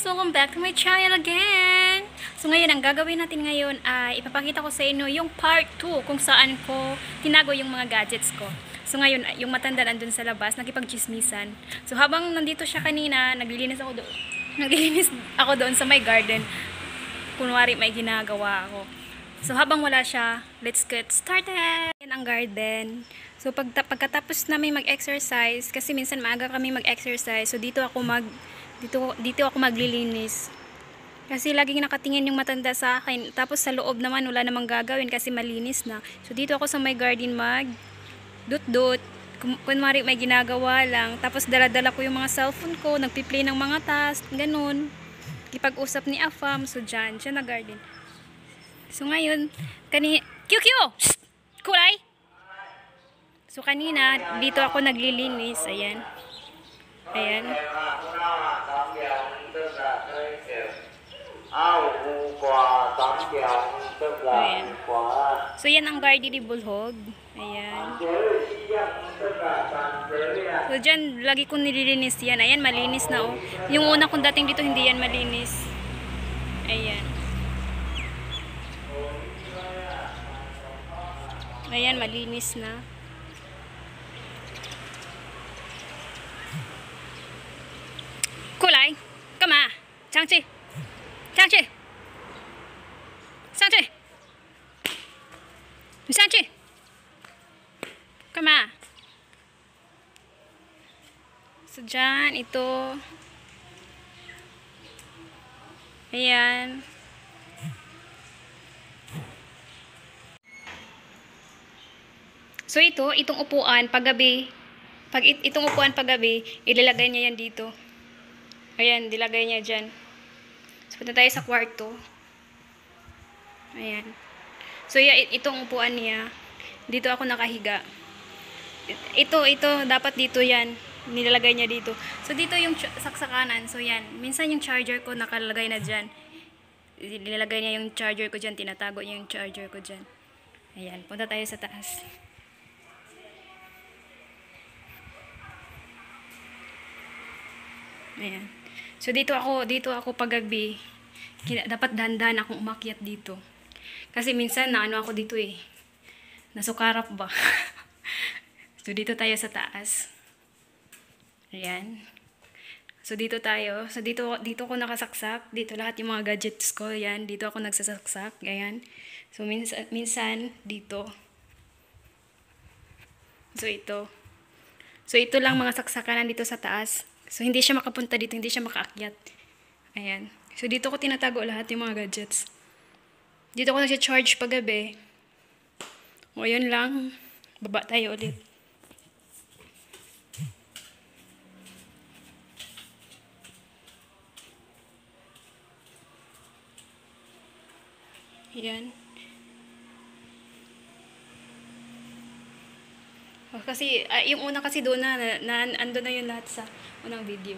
guys! Welcome back to my channel again! So ngayon, ang gagawin natin ngayon ay ipapakita ko sa inyo yung part 2 kung saan ko tinago yung mga gadgets ko. So ngayon, yung matanda nandun sa labas, nakipagchismisan. So habang nandito siya kanina, naglilinis ako doon. Naglilinis ako doon sa my garden. Kunwari may ginagawa ako. So habang wala siya, let's get started! Yan ang garden. So pag, pagkatapos namin mag-exercise, kasi minsan maaga kami mag-exercise, so dito ako mag dito, dito ako maglilinis. Kasi laging nakatingin yung matanda sa akin. Tapos sa loob naman wala namang gagawin kasi malinis na. So dito ako sa my garden mag dut-dut. Kun- Kunwari may ginagawa lang. Tapos dala-dala ko yung mga cellphone ko. Nagpi-play ng mga task. Ganun. Ipag-usap ni Afam. So dyan. Siya na garden. So ngayon, kani... QQ! Kulay! So kanina, dito ako naglilinis. Ayan. Ayan. Oh, ayan. So, yan ang gardi ni Bulhog. Ayan. So, dyan, lagi kong nililinis yan. Ayan, malinis na oh. Yung una kong dating dito, hindi yan malinis. Ayan. Ayan, malinis na. Kulay, kama, changchi. Changchi. Changchi. Changchi. Kama. So, dyan, ito. Ayan. So, ito, itong upuan, paggabi, pag it- itong upuan paggabi, ilalagay niya yan dito. Ayan, dilagay niya dyan. So, punta tayo sa kwarto. Ayan. So, yeah, it- itong upuan niya, dito ako nakahiga. Ito, ito, dapat dito yan. Nilalagay niya dito. So, dito yung saksakanan. So, yan. Minsan yung charger ko nakalagay na dyan. Nilalagay niya yung charger ko dyan. Tinatago niya yung charger ko dyan. Ayan. Punta tayo sa taas. Ayan. So, dito ako, dito ako paggabi. Dapat dandan akong umakyat dito. Kasi minsan, naano ako dito eh. Nasukarap ba? so, dito tayo sa taas. Ayan. So, dito tayo. So, dito, dito ako nakasaksak. Dito lahat yung mga gadgets ko. Ayan. Dito ako nagsasaksak. Ayan. So, minsan, minsan dito. So, ito. So, ito lang mga saksakanan dito sa taas. So, hindi siya makapunta dito. Hindi siya makaakyat. Ayan. So, dito ko tinatago lahat yung mga gadgets. Dito ko nag-charge paggabi. O, yun lang. Baba tayo ulit. Yan. Oh, kasi, ah, yung una kasi doon na, na, na ando na yun lahat sa unang video.